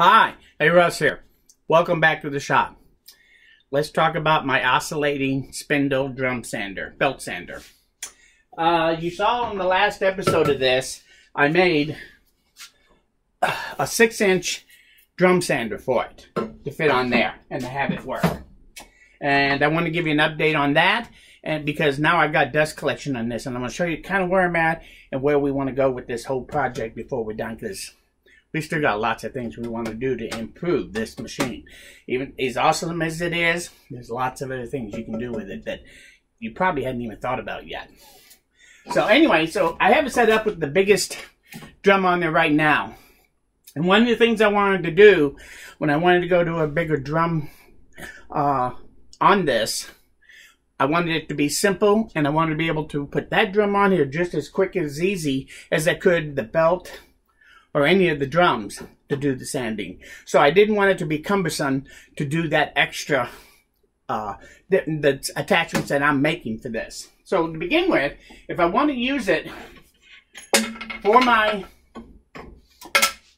Hi, hey Russ here. Welcome back to the shop. Let's talk about my oscillating spindle drum sander, belt sander. Uh, you saw in the last episode of this, I made a six inch drum sander for it to fit on there and to have it work. And I want to give you an update on that and because now I've got dust collection on this and I'm going to show you kind of where I'm at and where we want to go with this whole project before we're done because we still got lots of things we want to do to improve this machine. Even as awesome as it is, there's lots of other things you can do with it that you probably hadn't even thought about yet. So anyway, so I have it set up with the biggest drum on there right now. And one of the things I wanted to do when I wanted to go to a bigger drum uh, on this, I wanted it to be simple and I wanted to be able to put that drum on here just as quick as easy as I could the belt or any of the drums to do the sanding. So I didn't want it to be cumbersome to do that extra uh, the, the attachments that I'm making for this. So to begin with, if I want to use it for my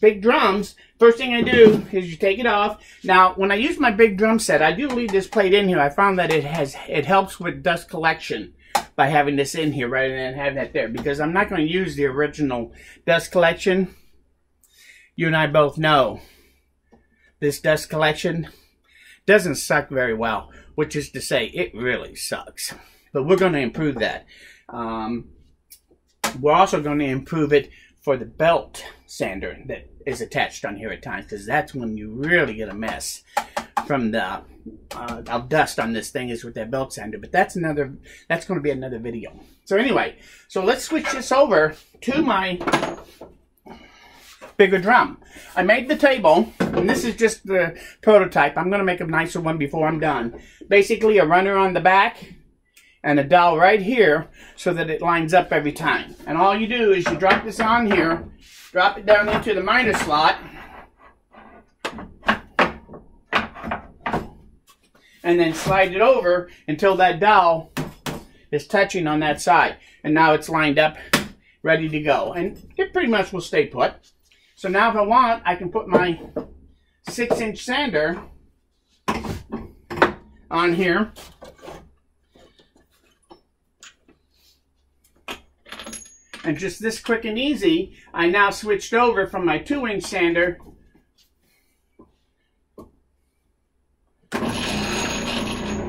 big drums, first thing I do is you take it off. Now, when I use my big drum set, I do leave this plate in here. I found that it has it helps with dust collection by having this in here rather than having that there because I'm not going to use the original dust collection you and I both know this dust collection doesn't suck very well, which is to say it really sucks. But we're going to improve that. Um, we're also going to improve it for the belt sander that is attached on here at times because that's when you really get a mess from the uh, dust on this thing is with that belt sander. But that's another, that's going to be another video. So anyway, so let's switch this over to my bigger drum. I made the table, and this is just the prototype. I'm going to make a nicer one before I'm done. Basically, a runner on the back and a dowel right here so that it lines up every time. And all you do is you drop this on here, drop it down into the miter slot, and then slide it over until that dowel is touching on that side. And now it's lined up, ready to go. And it pretty much will stay put. So now if I want, I can put my six inch sander on here. And just this quick and easy, I now switched over from my two inch sander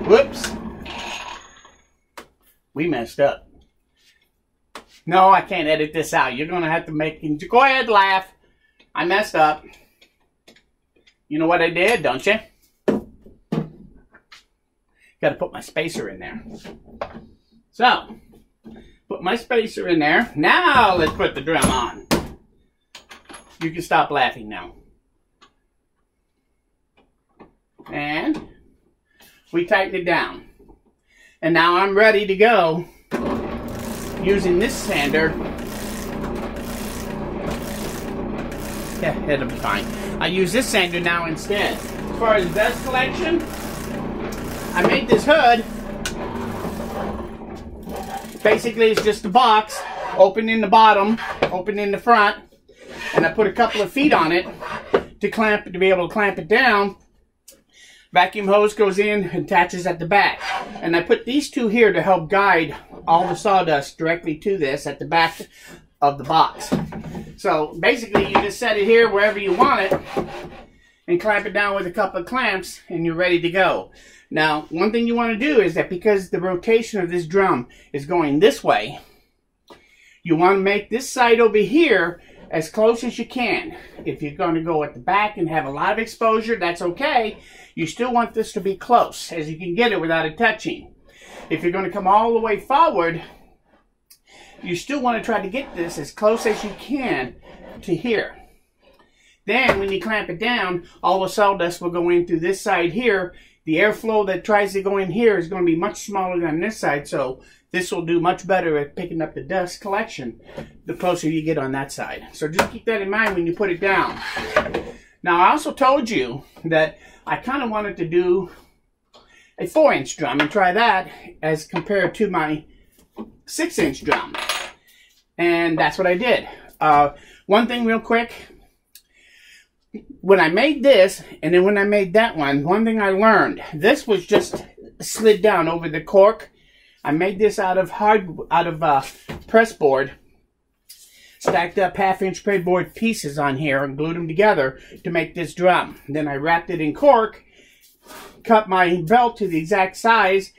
Whoops. We messed up. No, I can't edit this out. You're going to have to make... Go ahead, laugh. I messed up. You know what I did, don't you? Got to put my spacer in there. So, put my spacer in there. Now let's put the drum on. You can stop laughing now. And we tighten it down. And now I'm ready to go using this sander It'll be fine. I use this sander now instead. As far as dust collection, I made this hood. Basically, it's just a box, open in the bottom, open in the front, and I put a couple of feet on it to clamp to be able to clamp it down. Vacuum hose goes in, attaches at the back. And I put these two here to help guide all the sawdust directly to this at the back of the box. So basically you just set it here wherever you want it and clamp it down with a couple of clamps and you're ready to go. Now, one thing you want to do is that because the rotation of this drum is going this way, you want to make this side over here as close as you can. If you're going to go at the back and have a lot of exposure, that's okay. You still want this to be close as you can get it without it touching. If you're going to come all the way forward, you still want to try to get this as close as you can to here. Then when you clamp it down, all the sawdust will go in through this side here. The airflow that tries to go in here is going to be much smaller than this side, so this will do much better at picking up the dust collection the closer you get on that side. So just keep that in mind when you put it down. Now I also told you that I kind of wanted to do a 4 inch drum and try that as compared to my 6 inch drum. And that's what I did. Uh, one thing real quick. when I made this, and then when I made that one, one thing I learned, this was just slid down over the cork. I made this out of hard, out of uh, press board, stacked up half inch board pieces on here and glued them together to make this drum. Then I wrapped it in cork, cut my belt to the exact size,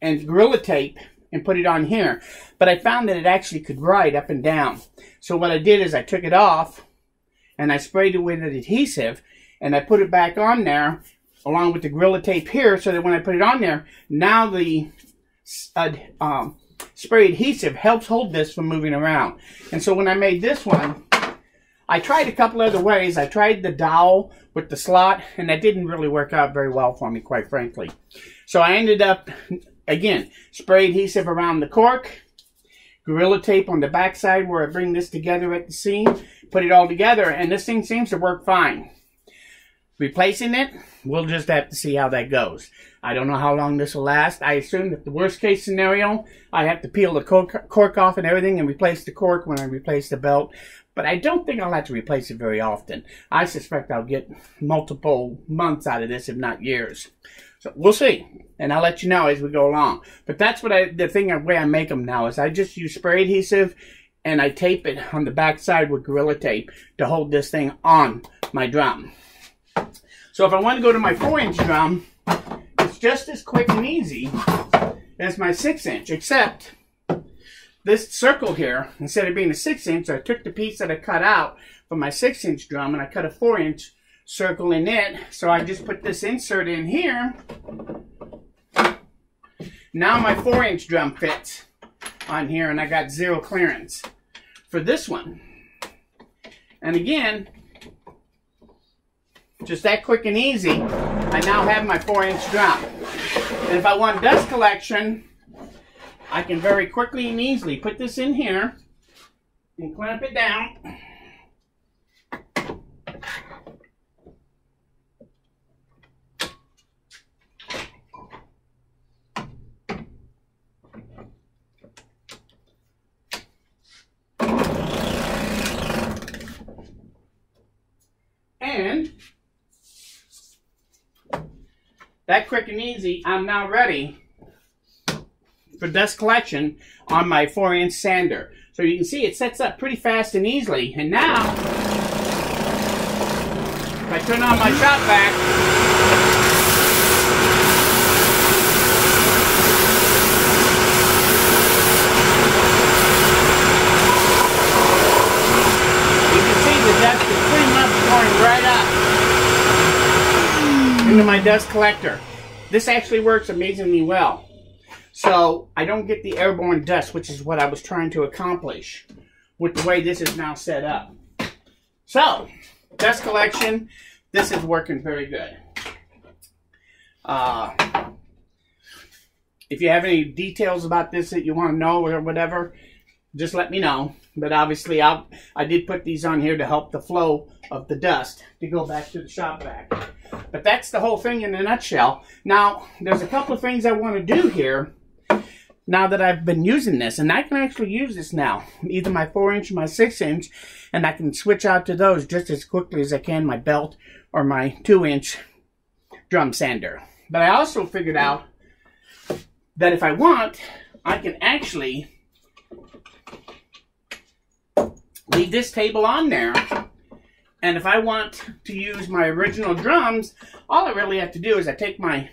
and Gorilla Tape and put it on here. But I found that it actually could ride up and down. So what I did is I took it off and I sprayed it with an adhesive and I put it back on there along with the Gorilla Tape here so that when I put it on there, now the uh, um, spray adhesive helps hold this from moving around. And so when I made this one, I tried a couple other ways. I tried the dowel with the slot, and that didn't really work out very well for me, quite frankly. So I ended up, again, spray adhesive around the cork, Gorilla Tape on the backside where I bring this together at the seam, put it all together, and this thing seems to work fine. Replacing it, we'll just have to see how that goes. I don't know how long this will last. I assume that the worst case scenario, I have to peel the cork, cork off and everything and replace the cork when I replace the belt. But I don't think I'll have to replace it very often. I suspect I'll get multiple months out of this, if not years. So we'll see, and I'll let you know as we go along. But that's what I, the thing, the way I make them now is I just use spray adhesive and I tape it on the back side with Gorilla Tape to hold this thing on my drum. So if I want to go to my 4-inch drum, it's just as quick and easy as my 6-inch, except this circle here, instead of being a 6-inch, I took the piece that I cut out from my 6-inch drum and I cut a 4-inch circle in it. So I just put this insert in here. Now my 4 inch drum fits on here and I got zero clearance for this one. And again, just that quick and easy, I now have my 4 inch drum. And if I want dust collection, I can very quickly and easily put this in here and clamp it down. And that quick and easy, I'm now ready for dust collection on my 4 inch sander. So you can see it sets up pretty fast and easily. And now, if I turn on my shop vac, you can see the dust is pretty much going right up into my dust collector. This actually works amazingly well. So I don't get the airborne dust, which is what I was trying to accomplish with the way this is now set up. So, dust collection, this is working very good. Uh, if you have any details about this that you want to know or whatever, just let me know. But obviously, I I did put these on here to help the flow of the dust to go back to the shop vac. But that's the whole thing in a nutshell. Now, there's a couple of things I want to do here now that I've been using this. And I can actually use this now, either my 4-inch or my 6-inch, and I can switch out to those just as quickly as I can my belt or my 2-inch drum sander. But I also figured out that if I want, I can actually leave this table on there and if I want to use my original drums, all I really have to do is I take my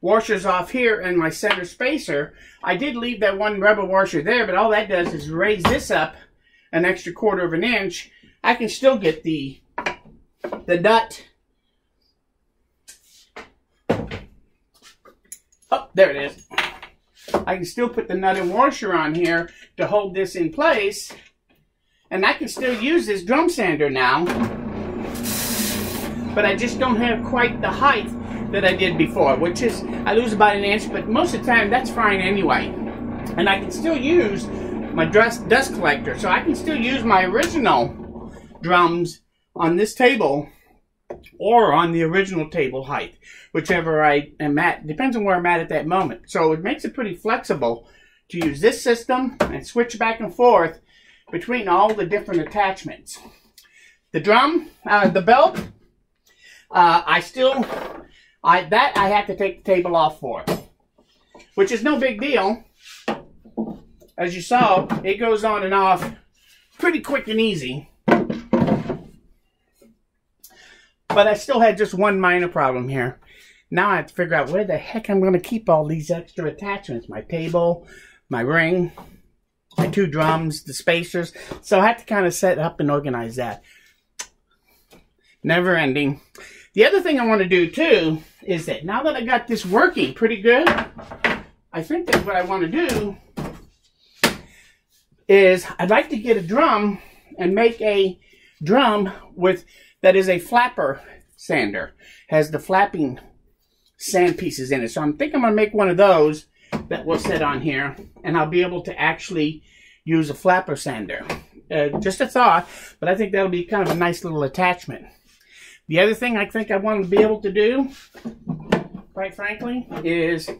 washers off here and my center spacer. I did leave that one rubber washer there, but all that does is raise this up an extra quarter of an inch. I can still get the the nut. Oh, there it is. I can still put the nut and washer on here to hold this in place. And I can still use this drum sander now. But I just don't have quite the height that I did before, which is, I lose about an inch, but most of the time that's fine anyway. And I can still use my dust, dust collector. So I can still use my original drums on this table or on the original table height, whichever I am at. Depends on where I'm at at that moment. So it makes it pretty flexible to use this system and switch back and forth between all the different attachments. The drum, uh, the belt, uh, I still, I that I have to take the table off for, which is no big deal. As you saw, it goes on and off pretty quick and easy. But I still had just one minor problem here. Now I have to figure out where the heck I'm going to keep all these extra attachments. My table, my ring, my two drums, the spacers. So I have to kind of set up and organize that. Never ending. The other thing I want to do too is that now that I got this working pretty good, I think that what I want to do is I'd like to get a drum and make a drum with that is a flapper sander. Has the flapping sand pieces in it. So I'm thinking I'm going to make one of those that will sit on here and I'll be able to actually use a flapper sander. Uh, just a thought, but I think that'll be kind of a nice little attachment. The other thing I think I want to be able to do, quite frankly, is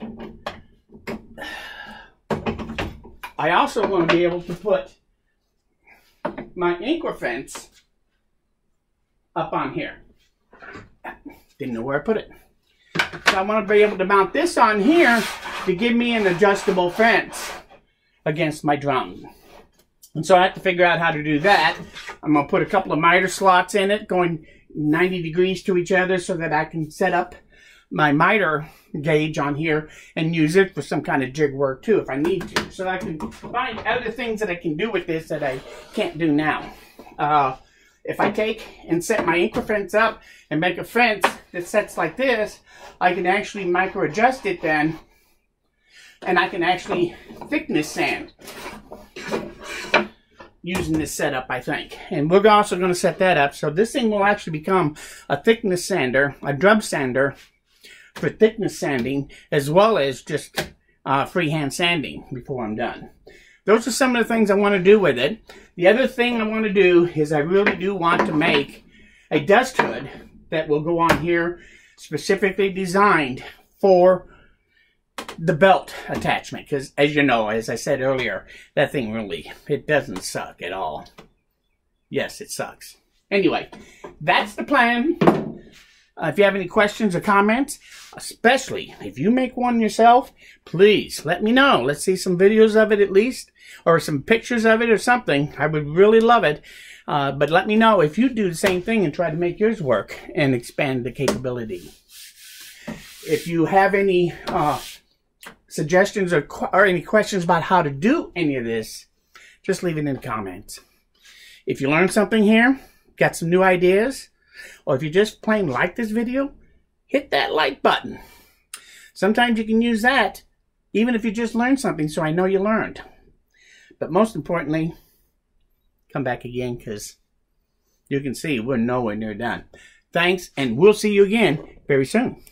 I also want to be able to put my fence up on here. Didn't know where I put it. So I want to be able to mount this on here to give me an adjustable fence against my drum. And so I have to figure out how to do that. I'm going to put a couple of miter slots in it going 90 degrees to each other so that I can set up my miter gauge on here and use it for some kind of jig work too if I need to. So I can find other things that I can do with this that I can't do now. Uh, if I take and set my Incra fence up and make a fence that sets like this, I can actually micro adjust it then and I can actually thickness sand using this setup, I think. And we're also going to set that up. So this thing will actually become a thickness sander, a drum sander for thickness sanding, as well as just uh, freehand sanding before I'm done. Those are some of the things I want to do with it. The other thing I want to do is I really do want to make a dust hood that will go on here specifically designed for the belt attachment because as you know as i said earlier that thing really it doesn't suck at all. Yes it sucks. Anyway that's the plan. Uh, if you have any questions or comments especially if you make one yourself please let me know. Let's see some videos of it at least or some pictures of it or something. I would really love it. Uh, but let me know if you do the same thing and try to make yours work and expand the capability. If you have any uh, suggestions or, or any questions about how to do any of this, just leave it in the comments. If you learned something here, got some new ideas, or if you just plain like this video, hit that like button. Sometimes you can use that even if you just learned something so I know you learned. But most importantly, come back again because you can see we're nowhere near done. Thanks, and we'll see you again very soon.